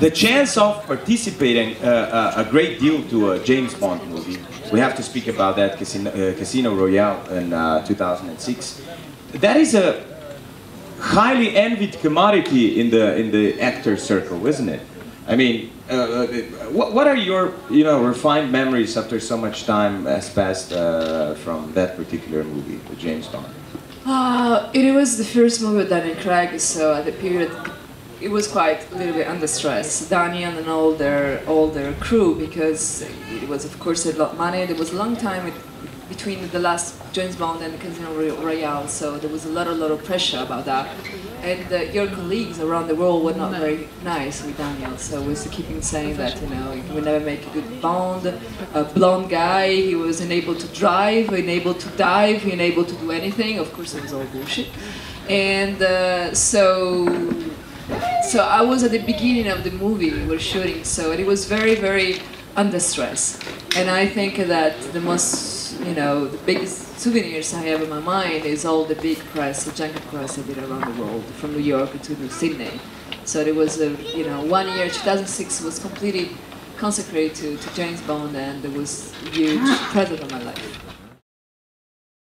the chance of participating uh, uh, a great deal to a James Bond movie. We have to speak about that Casino, uh, Casino Royale in uh, 2006. That is a highly envied commodity in the in the actor circle, isn't it? I mean, uh, uh, what, what are your you know refined memories after so much time has passed from that particular movie, the James Bond? It was the first movie with Daniel Craig, so at the period it was quite a little bit under stress. Daniel and all their all their crew because it was of course a lot of money. There was a long time it, between the last James Bond and the Casino Royale, so there was a lot, a lot of pressure about that. And uh, your colleagues around the world were not very nice with Daniel, so we was keeping saying that you know he would never make a good Bond, a blonde guy, he was unable to drive, unable to dive, unable to do anything. Of course, it was all bullshit. And uh, so so I was at the beginning of the movie we were shooting, so it was very, very under stress. And I think that the most, you know, the biggest souvenirs I have in my mind is all the big press, the junket press I did around the world, from New York to Sydney. So it was, a, you know, one year, 2006 was completely consecrated to, to James Bond and it was a huge ah. present of my life.